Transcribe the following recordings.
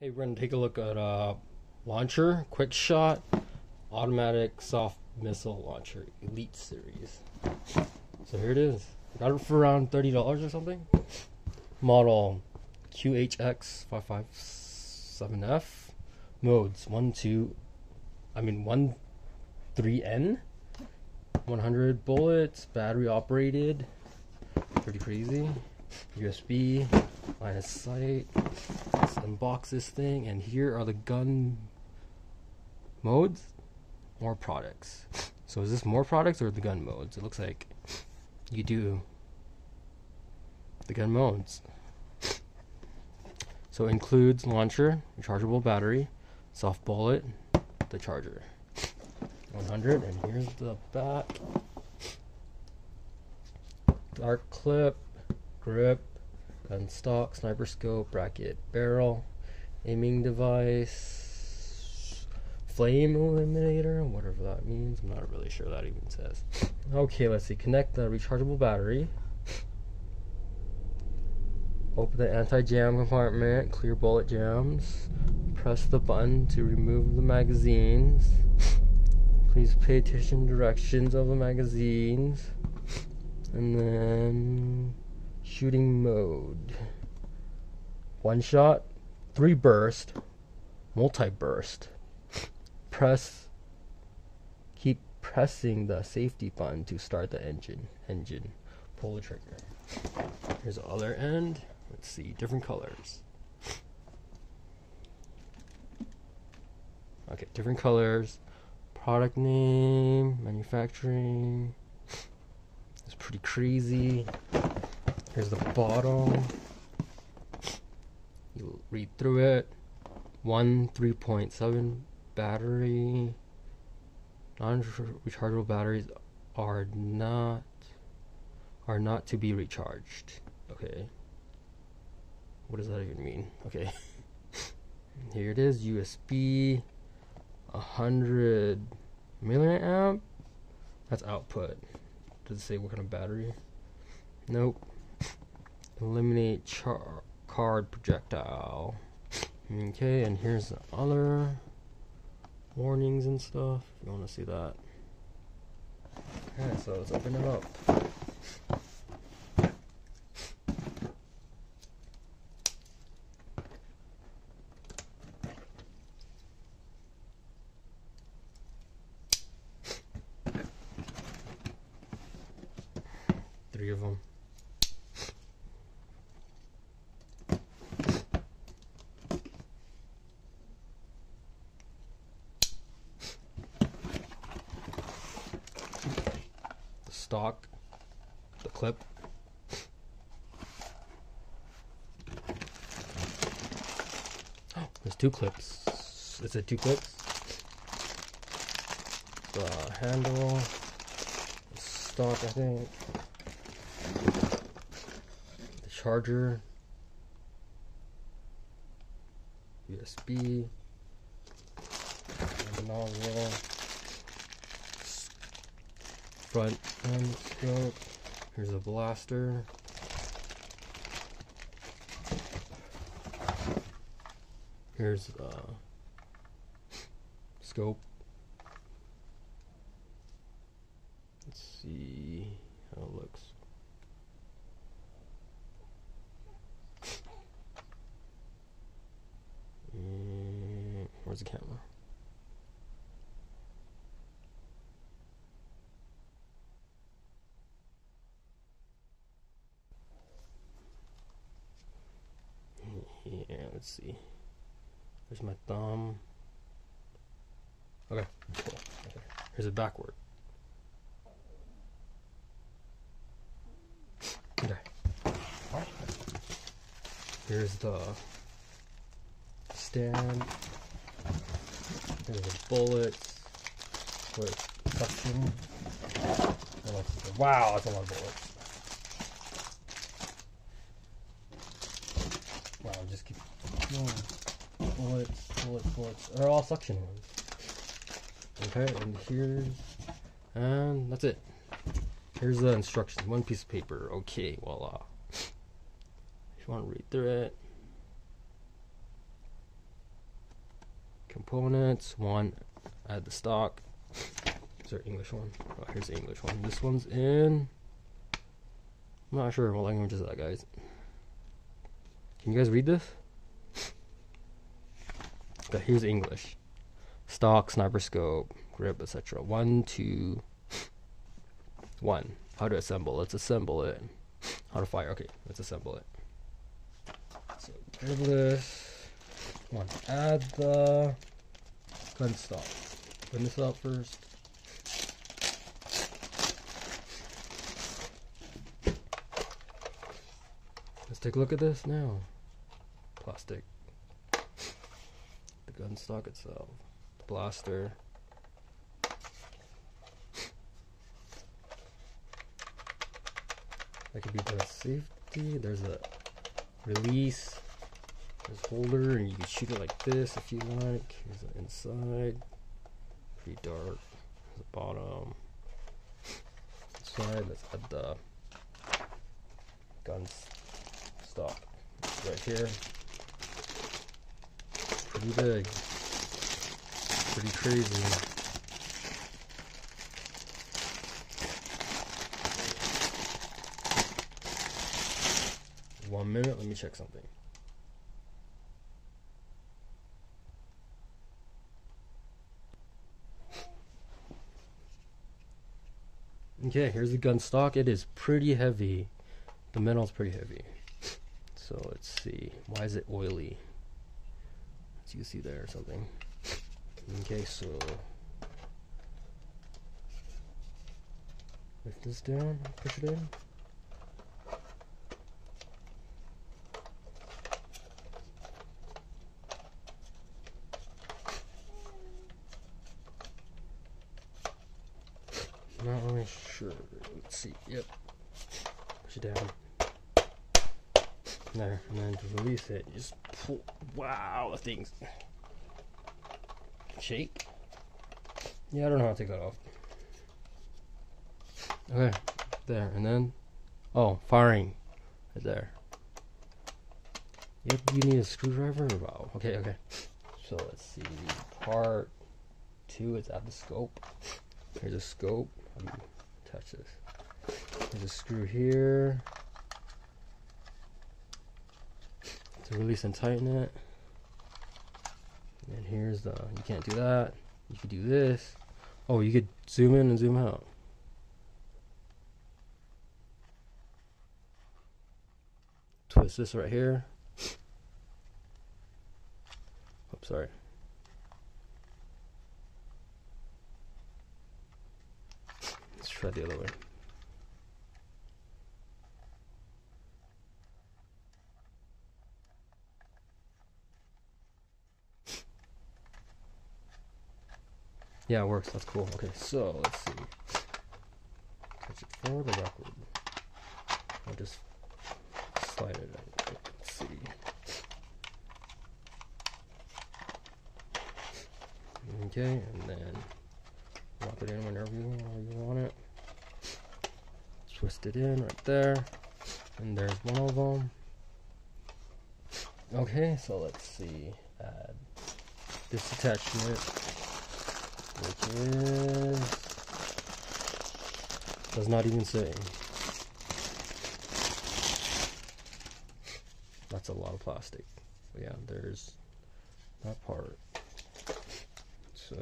Hey, we're gonna take a look at uh, launcher, quick shot, automatic soft missile launcher, Elite Series. So here it is. Got it for around thirty dollars or something. Model QHX557F. Modes one, two, I mean one, three N. 100 bullets, battery operated. Pretty crazy. USB, line of sight. Let's unbox this thing, and here are the gun modes. More products. So is this more products or the gun modes? It looks like you do the gun modes. So it includes launcher, rechargeable battery, soft bullet, the charger. 100 and here's the back dark clip grip gun stock sniper scope bracket barrel aiming device flame eliminator whatever that means. I'm not really sure that even says. Okay let's see. Connect the rechargeable battery. Open the anti-jam compartment clear bullet jams. Press the button to remove the magazines. Please pay attention to directions of the magazines. And then shooting mode. One shot, three burst, multi burst. Press keep pressing the safety button to start the engine. Engine. Pull the trigger. Here's the other end. Let's see, different colors. Okay, different colors product name, manufacturing. It's pretty crazy. Here's the bottom. You read through it. One 3.7 battery. Non-rechargeable batteries are not are not to be recharged. Okay. What does that even mean? Okay. Here it is, USB, a hundred milliamp. That's output. Does it say what kind of battery? Nope. Eliminate char card projectile. Okay, and here's the other warnings and stuff. If you want to see that. Okay, so let's open it up. Three of them. The stock, the clip. There's two clips. Is it two clips? The handle, the stock, I think the charger, USB, and nozzle, front end scope. Here's a blaster. Here's the uh, scope. Let's see how it looks. Where's the camera? Yeah, let's see. There's my thumb. Okay, cool. Okay. Here's it backward. Okay. Here's the stand. There's the bullets. With suction. Wow, that's a lot of bullets. Wow, just keep. Bullets, bullets, bullets. They're all suction ones. Okay, and here's and that's it. Here's the instructions. One piece of paper. Okay, voila. If you want to read through it. components. One, add the stock. Is there English one? Oh, here's the English one. This one's in. I'm not sure what language is that, guys. Can you guys read this? Okay, here's English. Stock, sniper scope, grip, etc. One, two, one. How to assemble? Let's assemble it. How to fire? Okay, let's assemble it. So this. One. Add the gun stock. This up first. Let's take a look at this now. Plastic. Gun stock itself. Blaster. That could be the safety. There's a release. There's holder, and you can shoot it like this if you like. Here's the inside. Pretty dark. There's the bottom. Inside, let's add the gun stock right here. Pretty big. Pretty crazy. One minute, let me check something. Okay, here's the gun stock. It is pretty heavy. The metal's pretty heavy. So let's see. Why is it oily? As you see there or something. Okay, so lift this down, push it in. Not really sure. Let's see. Yep. Push it down. There. And then to release it, just pull. Wow, the thing's. Shake? Yeah, I don't know how to take that off. Okay. There. And then. Oh, firing. Right there. Yep, you need a screwdriver. Wow. Okay, okay. So let's see. Part two is at the scope. Here's a scope. Touch this. There's a screw here to release and tighten it. And here's the, you can't do that. You could do this. Oh, you could zoom in and zoom out. Twist this right here. Oops, sorry. Let's try the other way. Yeah, it works. That's cool. Okay, so let's see. Touch it forward or backward? I'll just slide it Out. Let's see. Okay, and then lock it in whenever you, you want it. Twist it in right there. And there's one of them. Okay, so let's see. Add this attachment which eh, is does not even say. That's a lot of plastic. But yeah, there's that part. So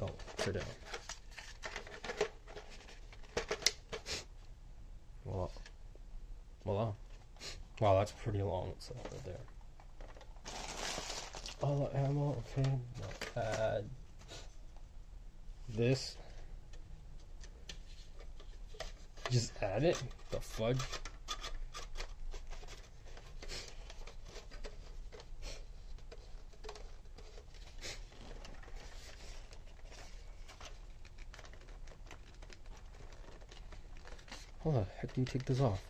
Oh, sit down. Voila. Voila. Wow, that's pretty long itself right there. All the ammo, okay. Now add uh, this. Just add it? The fudge? How the heck do you take this off?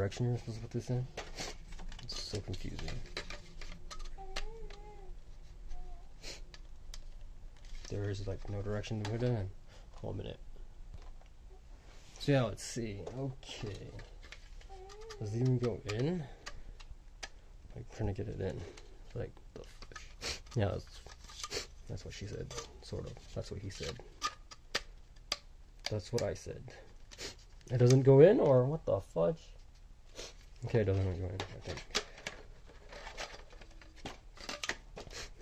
there direction you're supposed to put this in? It's so confusing. There is like no direction to put in. One minute. So yeah, let's see. Okay. Does it even go in? Like trying to get it in. Like. Yeah, that's, that's what she said. Sort of. That's what he said. That's what I said. It doesn't go in, or what the fudge? Okay, it doesn't go in, I think.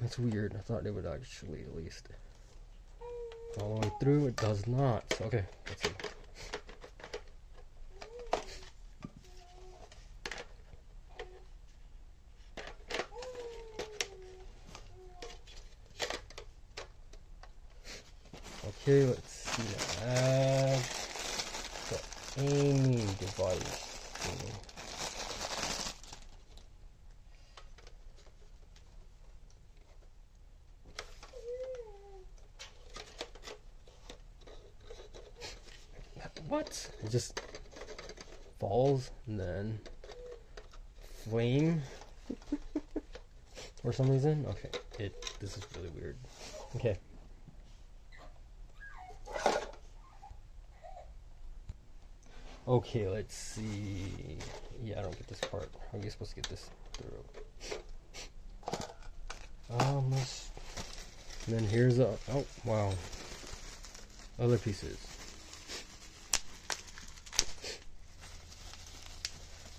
That's weird. I thought it would actually at least. All the way through, it does not. So, okay, let's see. Okay, let's see. Add the aiming device. What? It just falls and then flame for some reason. Okay, it. This is really weird. Okay. Okay, let's see. Yeah, I don't get this part. How are you supposed to get this through? Um, Almost. And then here's a. Oh, wow. Other pieces.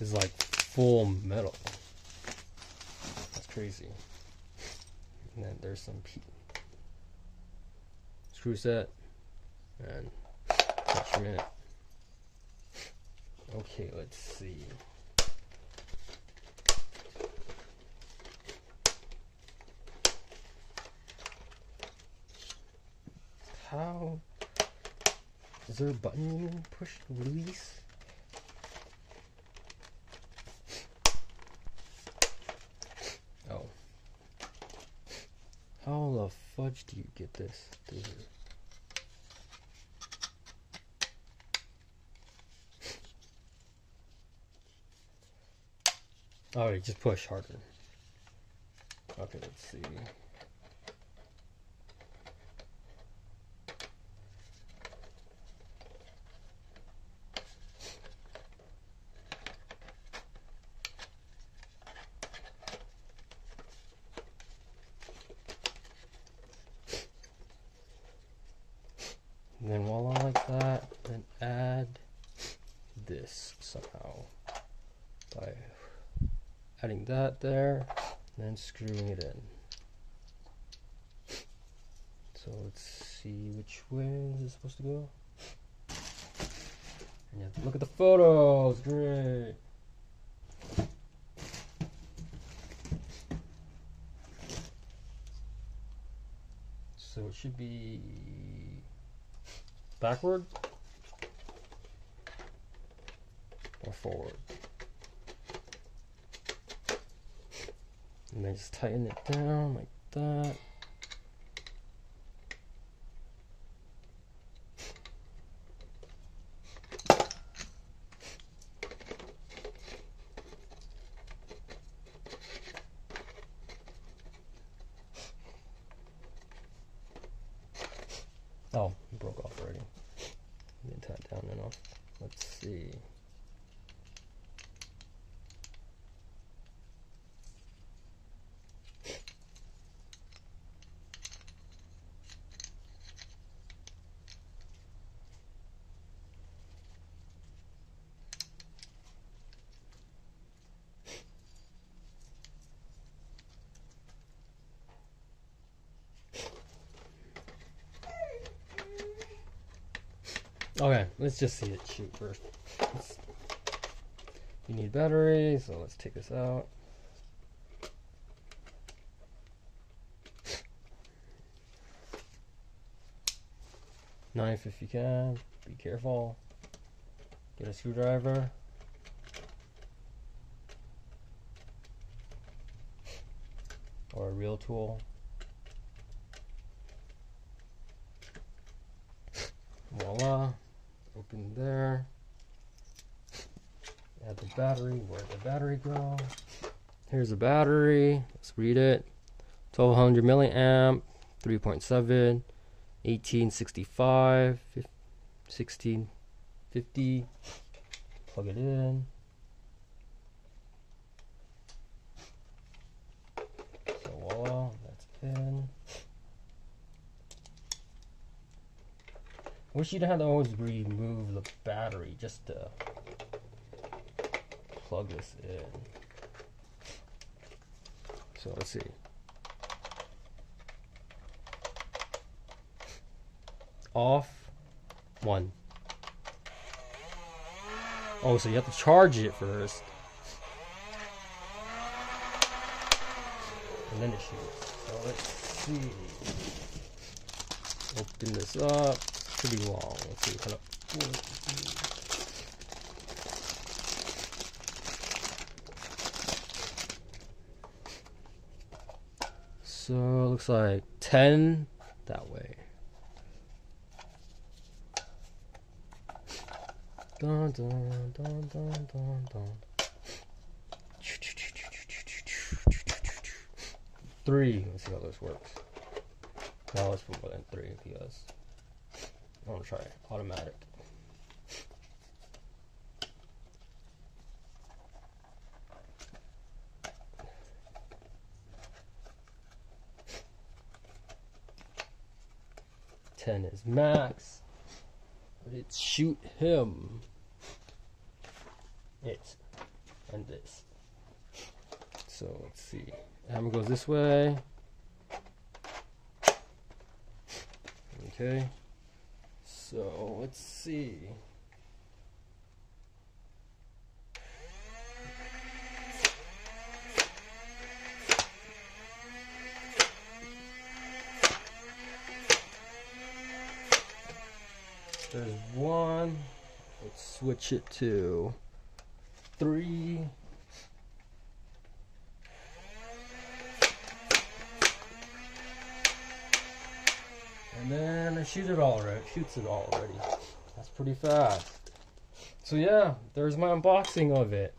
Is like full metal. That's crazy. And then there's some screw set and attachment. Okay, let's see. How is there a button you push release? Oh. How the fudge do you get this through? Oh, you just push harder. Okay, let's see. And then voila like that, then add this somehow by adding that there, and then screwing it in. So let's see which way is it supposed to go. And look at the photos, great. So it should be backward or forward. And then just tighten it down like that. Oh, it broke off already. Didn't tie it down enough. Let's see. Okay, let's just see it shoot first. Let's- you need battery, so let's take this out. Knife if you can. Be careful. Get a screwdriver. Or a real tool. Voila. Open there. Add the battery. Where'd the battery go? Here's the battery. Let's read it. 1200 milliamp, 3.7, 1865, 1650. Plug it in. So voila, that's in. Wish you'd have to always remove the battery just to plug this in. So let's see. Off. One. Oh, so you have to charge it first. And then it shoots. So let's see. Open this up. It's pretty long. Let's see. So it looks like 10 that way. Dun, dun, dun, dun, dun, dun. Three. Let's see how this works. Now put more than three because Oh, I want to try automatic. Ten is max. Let's shoot him. It and this. So let's see. Hammer goes this way. Okay. So let's see. There's one. Let's switch it to three. And then I shoot it all right. Shoots it all already. That's pretty fast. So yeah, there's my unboxing of it.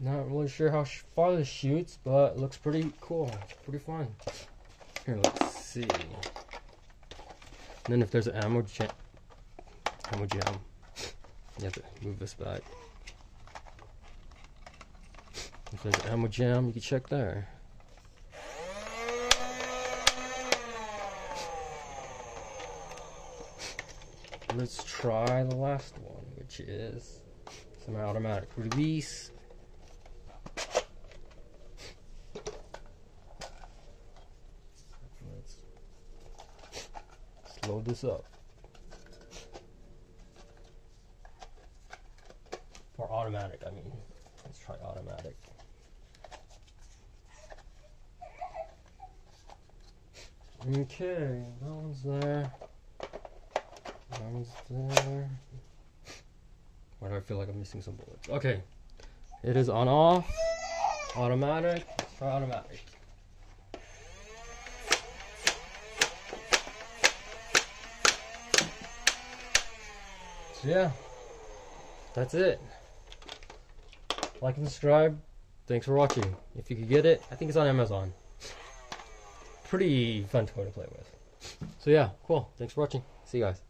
Not really sure how far this shoots, but it looks pretty cool. It's pretty fun. Here, let's see. And then if there's an ammo jam, ammo jam, you have to move this back. If there's an ammo jam, you can check there. Let's try the last one, which is semi-automatic release. Let's, load this up. Or automatic, I mean. Let's try automatic. Okay, that one's there. There. Why do I feel like I'm missing some bullets? Okay. It is on off. Automatic. Try automatic. So yeah. That's it. Like and subscribe. Thanks for watching. If you could get it, I think it's on Amazon. Pretty fun toy to play with. So yeah, cool. Thanks for watching. See you guys.